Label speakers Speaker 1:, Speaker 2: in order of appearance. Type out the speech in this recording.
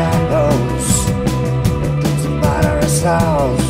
Speaker 1: shadows. It's a matter of souls.